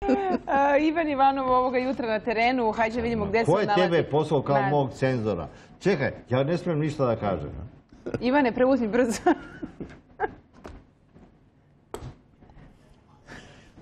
Ivan Ivanov ovoga jutra na terenu, hajde vidimo gde se Ko on je nalazi. tebe poslao kao Ma, mog cenzora? Čekaj, ja ne smijem ništa da kažem. Ivane, preuzmi brzo.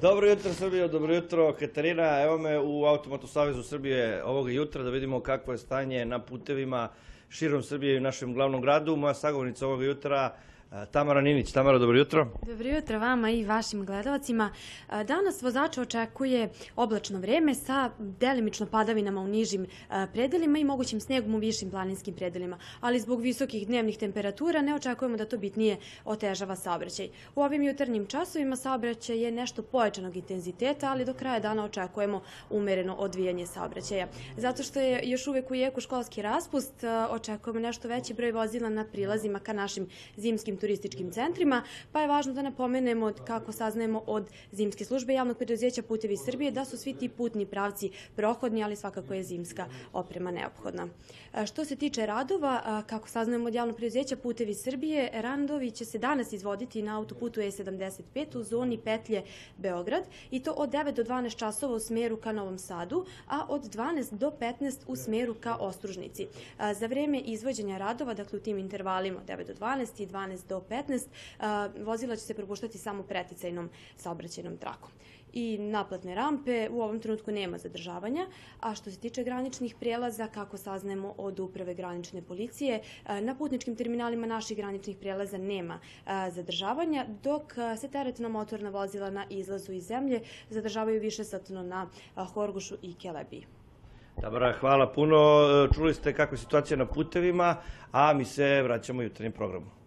Dobro jutro Srbijo, dobro jutro Katarina. Evo me u Automoto Savezu Srbije ovoga jutra da vidimo kakvo je stanje na putevima širom Srbije i u našem glavnom gradu. Moja sagovornica ovoga jutra eh, Tamara Ninić. Tamara, dobro jutro. Dobro jutro vama i vašim gledalcima. E, Danas vozača očekuje oblačno vreme sa delimično padavinama u nižim predelima i mogućim snegom u višim planinskim predelima, ali zbog visokih dnevnih temperatura ne očekujemo da to bitnije otežava saobraćaj. U ovim jutarnjim časovima saobraćaj je nešto pojačanog intenziteta, ali do kraja dana očekujemo umereno odvijanje saobraćaja. Zato što je još uvek u jeku školski raspust, očekujemo nešto veći broj vozila na prilazima ka našim zimskim turističkim centrima, pa je važno da napomenemo kako saznajemo od zimske službe javnog preduzeća Putevi Srbije da su svi ti putni pravci prohodni, ali svakako je zimska oprema neophodna. Što se tiče radova, kako saznajemo od javnog preduzeća Putevi Srbije, radovi će se danas izvoditi na autoputu E75 u zoni petlje Beograd i to od 9 do 12 časova u smeru ka Novom Sadu, a od 12 do 15 u smeru ka Ostružnici. Za vreme izvođenja radova, dakle u tim intervalima od 9 do 12 i 12 do 15, a, vozila će se propuštati samo preticajnom saobraćajnom trakom. I naplatne rampe u ovom trenutku nema zadržavanja, a što se tiče graničnih prijelaza, kako saznajemo od uprave granične policije, na putničkim terminalima naših graničnih prijelaza nema zadržavanja, dok se teretna motorna vozila na izlazu iz zemlje zadržavaju više satno na Horgošu i Kelebiji. Tamara, hvala puno. Eh, Čuli ste kakva je situacija na putevima, a mi se vraćamo jutarnjem programu.